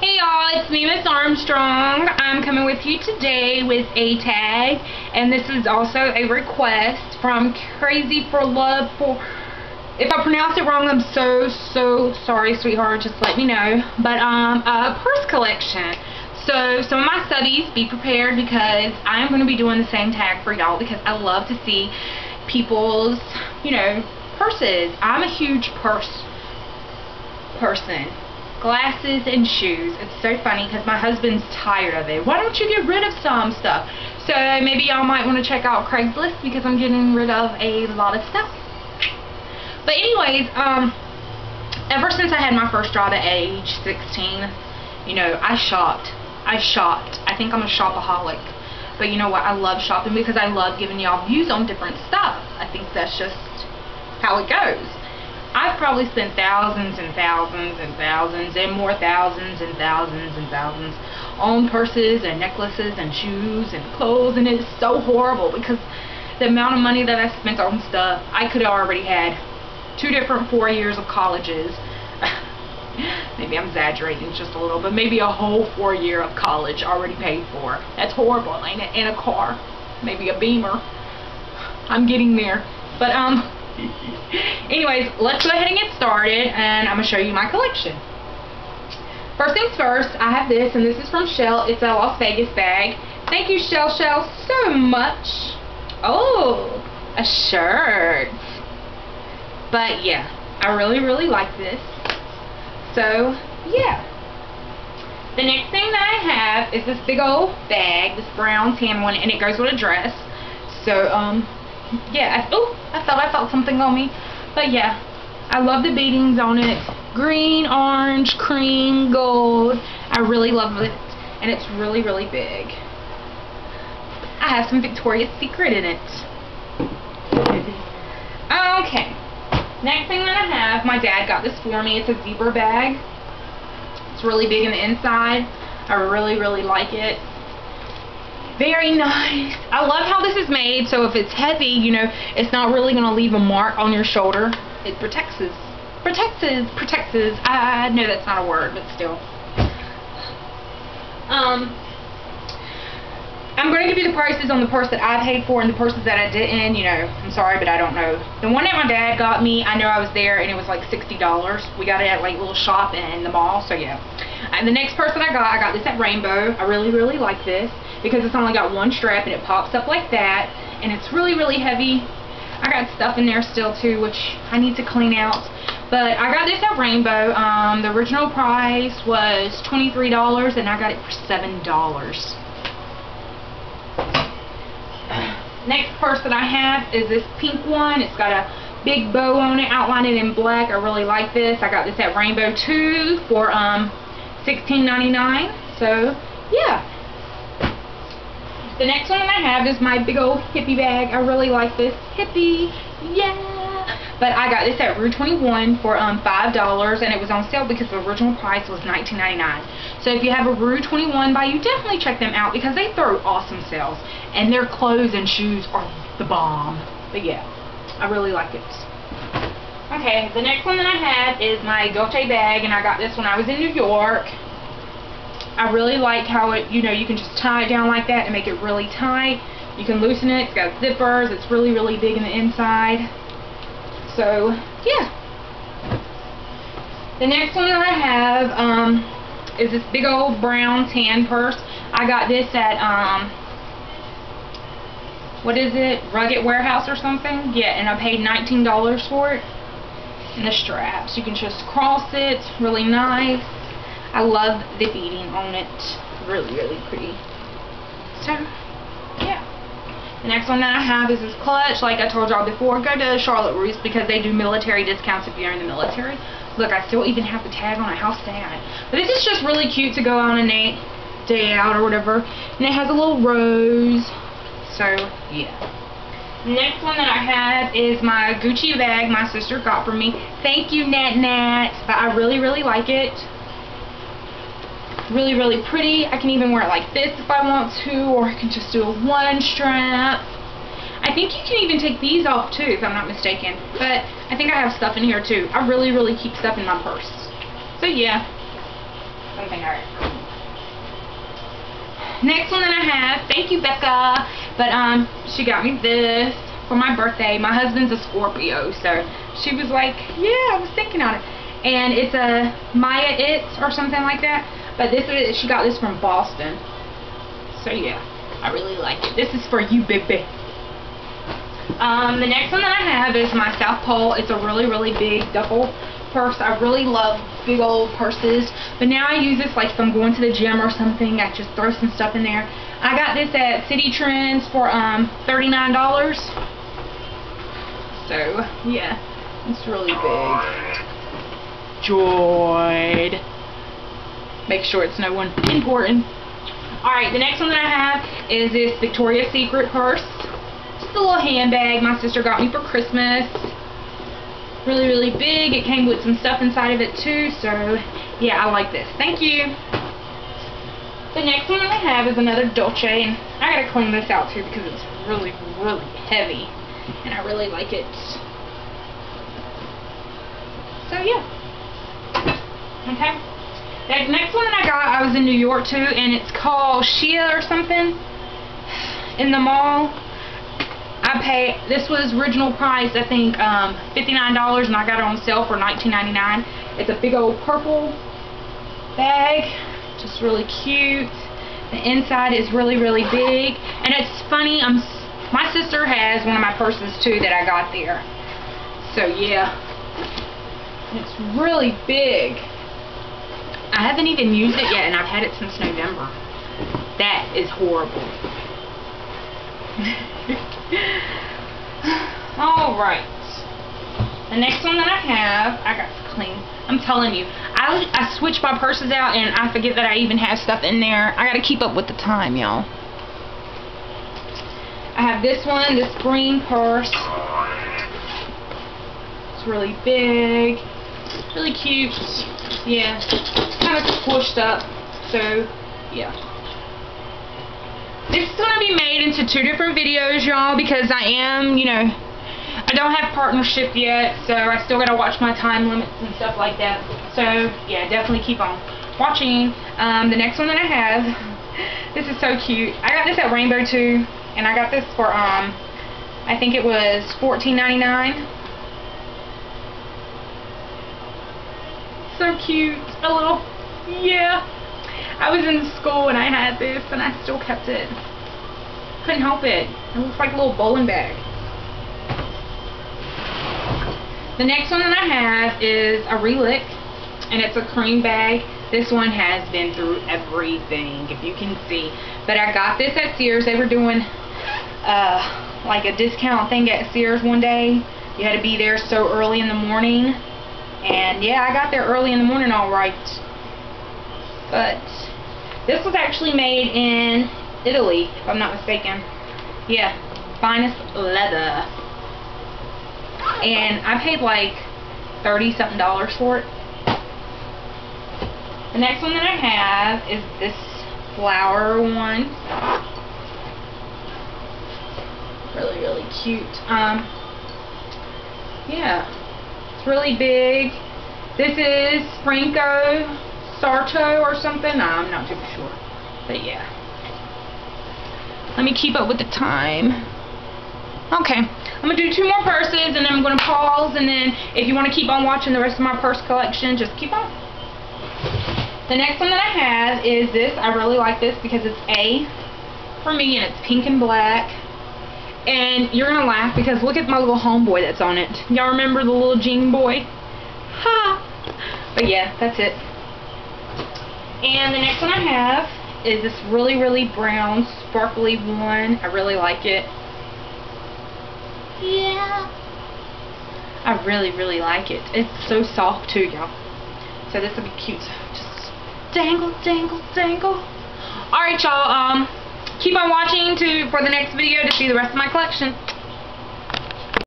Hey y'all, it's me, Miss Armstrong. I'm coming with you today with a tag, and this is also a request from Crazy for Love for. If I pronounce it wrong, I'm so so sorry, sweetheart. Just let me know. But um, a purse collection. So some of my studies, be prepared because I'm going to be doing the same tag for y'all because I love to see people's, you know, purses. I'm a huge purse person glasses and shoes. It's so funny because my husband's tired of it. Why don't you get rid of some stuff? So maybe y'all might want to check out Craigslist because I'm getting rid of a lot of stuff. But anyways, um, ever since I had my first job at age 16, you know, I shopped. I shopped. I think I'm a shopaholic. But you know what? I love shopping because I love giving y'all views on different stuff. I think that's just how it goes. I've probably spent thousands and thousands and thousands and more thousands and thousands and thousands on purses and necklaces and shoes and clothes and it's so horrible because the amount of money that I spent on stuff, I could have already had two different four years of colleges. maybe I'm exaggerating just a little, but maybe a whole four year of college already paid for. That's horrible, ain't it? In a car. Maybe a Beamer. I'm getting there. But, um, Anyways, let's go ahead and get started, and I'm going to show you my collection. First things first, I have this, and this is from Shell. It's a Las Vegas bag. Thank you, Shell Shell, so much. Oh, a shirt. But, yeah, I really, really like this. So, yeah. The next thing that I have is this big old bag, this brown tan one, and it goes with a dress. So, um, yeah, I, oh, I felt I felt something on me. But yeah, I love the beadings on it. Green, orange, cream, gold. I really love it. And it's really, really big. I have some Victoria's Secret in it. Okay. Next thing that I have, my dad got this for me. It's a zebra bag. It's really big in the inside. I really, really like it. Very nice. I love how this is made, so if it's heavy, you know, it's not really going to leave a mark on your shoulder. It protects us. Protects us. Protects us. I know that's not a word, but still. Um, I'm going to give you the prices on the purse that I paid for and the purses that I didn't. You know, I'm sorry, but I don't know. The one that my dad got me, I know I was there, and it was like $60. We got it at like a little shop in the mall, so yeah. And the next purse that I got, I got this at Rainbow. I really, really like this because it's only got one strap and it pops up like that and it's really really heavy. I got stuff in there still too which I need to clean out. But I got this at Rainbow. Um, the original price was $23 and I got it for $7 next purse that I have is this pink one. It's got a big bow on it outlined in black. I really like this. I got this at Rainbow 2 for um, $16.99 so yeah the next one that I have is my big old hippie bag. I really like this. Hippie, yeah! But I got this at Rue 21 for um, $5 and it was on sale because the original price was $19.99. So if you have a Rue 21 by you, definitely check them out because they throw awesome sales. And their clothes and shoes are the bomb. But yeah, I really like it. Okay, the next one that I have is my Dolce bag and I got this when I was in New York. I really like how it, you know, you can just tie it down like that and make it really tight. You can loosen it. It's got zippers. It's really, really big in the inside. So, yeah. The next one that I have um, is this big old brown tan purse. I got this at, um, what is it, Rugged Warehouse or something? Yeah, and I paid $19 for it. And the straps. You can just cross it. Really nice. I love the beading on it. Really, really pretty. So, yeah. The next one that I have is this clutch. Like I told y'all before, go to Charlotte Russe because they do military discounts if you're in the military. Look, I still even have the tag on it. How sad. But this is just really cute to go on a day out or whatever. And it has a little rose. So, yeah. Next one that I have is my Gucci bag my sister got for me. Thank you, Nat Nat. But I really, really like it really, really pretty. I can even wear it like this if I want to, or I can just do a one strap. I think you can even take these off too, if I'm not mistaken. But I think I have stuff in here too. I really, really keep stuff in my purse. So yeah. something I Next one that I have, thank you Becca, but um, she got me this for my birthday. My husband's a Scorpio, so she was like, yeah, I was thinking on it. And it's a Maya It or something like that. But this is, she got this from Boston. So yeah, I really like it. This is for you, baby. Um, the next one that I have is my South Pole. It's a really, really big duffel purse. I really love big old purses. But now I use this like if I'm going to the gym or something. I just throw some stuff in there. I got this at Citi Trends for um, $39. So, yeah, it's really big. Joyd. Make sure it's no one important. Alright, the next one that I have is this Victoria's Secret purse. Just a little handbag my sister got me for Christmas. Really, really big. It came with some stuff inside of it too, so yeah, I like this. Thank you. The next one I have is another Dolce, and I gotta clean this out too because it's really, really heavy, and I really like it. So yeah. Okay. The next one that I got, I was in New York too, and it's called Shia or something. In the mall. I pay, this was original price, I think, um, $59, and I got it on sale for $19.99. It's a big old purple bag. Just really cute. The inside is really, really big. And it's funny, I'm, my sister has one of my purses too that I got there. So yeah. It's really big. I haven't even used it yet, and I've had it since November. That is horrible. Alright. The next one that I have, I got to clean. I'm telling you, I, I switch my purses out, and I forget that I even have stuff in there. I got to keep up with the time, y'all. I have this one, this green purse. It's really big. Really cute. Yeah. Kind of up. So, yeah. This is going to be made into two different videos, y'all, because I am, you know, I don't have partnership yet, so I still got to watch my time limits and stuff like that. So, yeah, definitely keep on watching. Um, the next one that I have, this is so cute. I got this at Rainbow too, and I got this for, um, I think it was $14.99. so cute. A little, yeah. I was in school and I had this and I still kept it. Couldn't help it. It looks like a little bowling bag. The next one that I have is a relic and it's a cream bag. This one has been through everything, if you can see. But I got this at Sears. They were doing uh, like a discount thing at Sears one day. You had to be there so early in the morning and yeah, I got there early in the morning all right. But this was actually made in Italy, if I'm not mistaken. Yeah, finest leather. And I paid like 30 something dollars for it. The next one that I have is this flower one. Really, really cute. Um, yeah. It's really big. This is Franco Sarto or something. I'm not too sure. But yeah. Let me keep up with the time. Okay. I'm going to do two more purses and then I'm going to pause and then if you want to keep on watching the rest of my purse collection, just keep on. The next one that I have is this. I really like this because it's A for me and it's pink and black. And you're going to laugh because look at my little homeboy that's on it. Y'all remember the little Jean boy? Ha! But yeah, that's it. And the next one I have is this really, really brown, sparkly one. I really like it. Yeah. I really, really like it. It's so soft too, y'all. So this will be cute. Just dangle, dangle, dangle. Alright, y'all. Um, keep on watching to for the next video to see the rest of my collection.